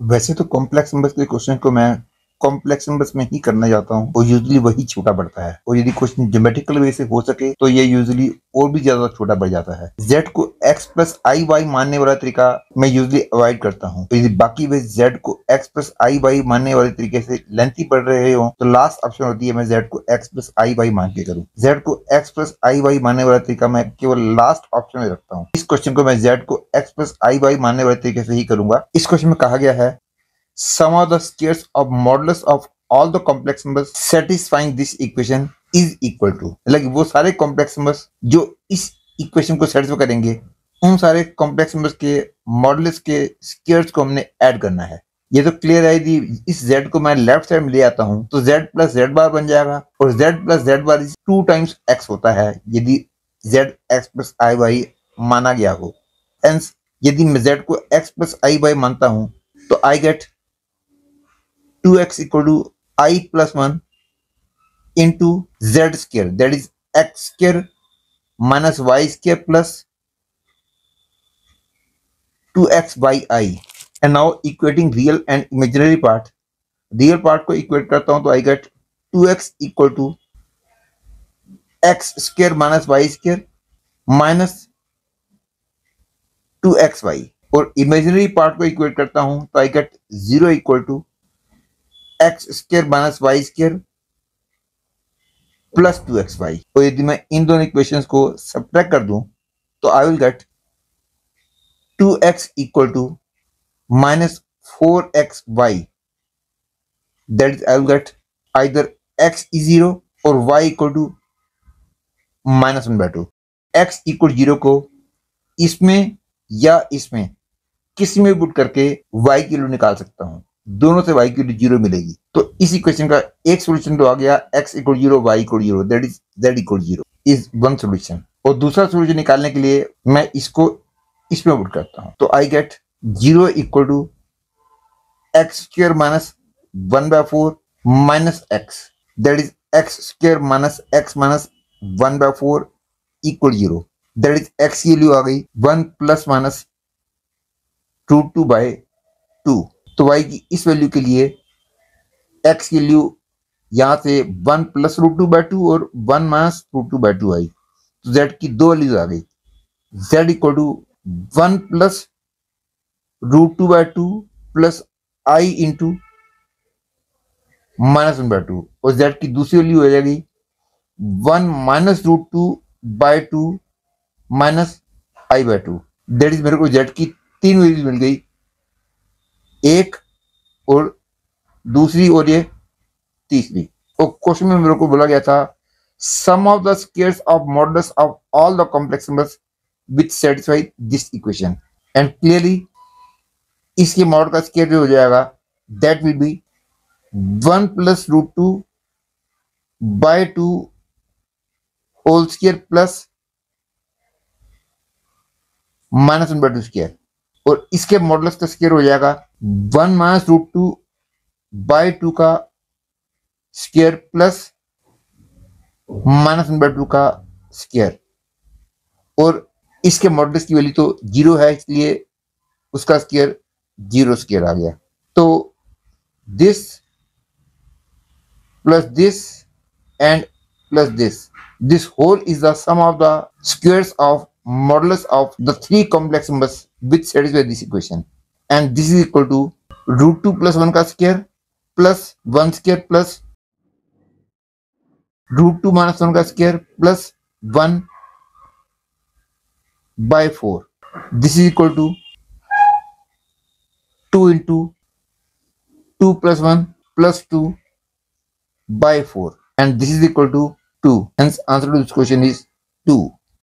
वैसे तो complex numbers के क्वेश्चन को मैं कॉम्प्लेक्स नंबर्स में ही करना चाहता हूँ। और यूजली वही छोटा बढ़ता है। और यदि क्वेश्चन जोमेट्रिकल वे से हो सके तो ये यूजली और भी ज़्यादा छोटा बढ़ जाता है। जेड को एक्स प्लस आई वाई मानने वाला तरीका मैं यूजली अवॉइड करता हूँ। तो यदि बाकी वे जेड को एक्स प्लस आई वाई मानने वाले तरीके से लेंथी बढ़ रहे हो तो लास्ट ऑप्शन होती है मैं जेड को एक्स प्लस आई वाई मान के करूँ। जेड को एक्स प्लस आई वाई मानने वाला तरीका मैं केवल लास्ट ऑप्शन में रखता हूँ। इस क्वेश्चन को मैं जेड को एक्स प्लस आई वाई मानने वाले तरीके से ही करूँगा। इस क्वेश्चन में कहा गया है sum of the squares of modulus of all the complex numbers satisfying this equation is equal to मतलब वो सारे कॉम्प्लेक्स नंबर्स जो इस इक्वेशन को सेटिस्फाई करेंगे, उन सारे कॉम्प्लेक्स नंबर्स के मॉडल्स के स्क्वायर्स को हमने ऐड करना है। ये तो क्लियर है यदि इस z को मैं लेफ़्ट साइड में ले आता हूँ तो z प्लस जेड बार बन जाएगा, और z plus z bar two times x होता है, यदि z x plus i y माना गया हो। हेंस यदि मैं z को x प्लस आई वाई मानता हूँ तो I get 2x equal to i plus 1 into z square that is x square minus y square plus 2x by i and now equating real and imaginary part real part को equate करता हूँ तो I get 2x equal to x square minus y square minus 2xy और imaginary part को equate करता हूँ तो I get zero equal to x square minus y square plus two x y तो यदि मैं इन दोनों इक्वेशंस को सब्ट्रैक्ट कर दूँ तो I will get two x equal to minus four x y that is I will get either x is zero और y equal to minus one by two x equal zero को इसमें या इसमें किसी में बुट करके वाई की value निकाल सकता हूँ? दोनों से वाई की ज़ीरो मिलेगी। तो इस इक्वेशन का एक सोल्यूशन तो आ गया x equal zero y equal zero z equal zero is one solution और दूसरा सोल्यूशन निकालने के लिए मैं इसको इसमें पुट करता हूँ। तो I get zero equal to x square minus one by four minus x that is x square minus x minus one by four equal zero that is x की वैल्यू आ गई one plus minus two two by two तो y की इस value के लिए x की value यहाँ से one plus root two by two और one minus root two by two आई। तो जेड की दो वैल्यूज़ आ गई। Z equal to one plus root two by two plus i into minus one by two और z की दूसरी value हो जाएगी one minus root two by two minus i by two that is मेरे को Z की तीन values मिल गई। एक और दूसरी और ये तीसरी। और क्वेश्चन में मेरे को बोला गया था sum of the squares of models of all the complex numbers which satisfy this equation and clearly इसके मॉडल का स्केयर जो हो जाएगा। That will be one plus root two by two whole square plus minus one by two square और इसके models का square हो जाएगा। One minus root two by two का square plus minus one by two का square और इसके models की वैल्यू तो ज़ीरो है, इसलिए उसका स्केयर ज़ीरो स्केयर आ गया। तो this plus this and plus this this whole is the sum of the squares of modulus of the three complex numbers which satisfy this equation. And this is equal to root 2 plus 1 ka square plus 1 square plus root 2 minus 1 ka square plus 1 by 4 this is equal to 2 into 2 plus 1 plus 2 by 4 and this is equal to 2 hence answer to this question is 2